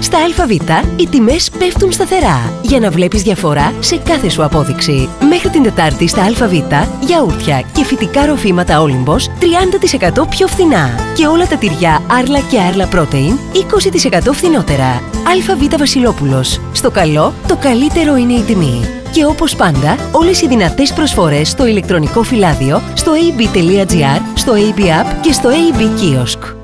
Στα ΑΒ οι τιμές πέφτουν σταθερά για να βλέπεις διαφορά σε κάθε σου απόδειξη. Μέχρι την Τετάρτη στα ΑΒ γιαούρτια και φυτικά ροφήματα Όλυμπος 30% πιο φθηνά και όλα τα τυριά Άρλα και Άρλα Protein 20% φθηνότερα. ΑΒ Βασιλόπουλος. Στο καλό, το καλύτερο είναι η τιμή. Και όπως πάντα, όλες οι δυνατές προσφορές στο ηλεκτρονικό φυλάδιο, στο ab.gr, στο AB App και στο AB Kiosk.